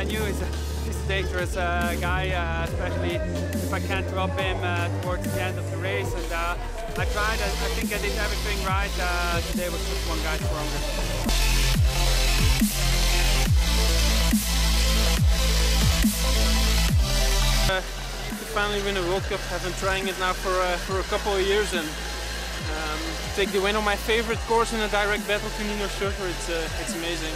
I knew he's a, he's a dangerous uh, guy, uh, especially if I can't drop him uh, towards the end of the race. And uh, I tried. I, I, think I did everything right. Uh, today was just one guy stronger. Uh, to finally win a World Cup, I've been trying it now for for a couple of years, and um, take the win on my favorite course in a direct battle to Nino Schurter, it's uh, it's amazing.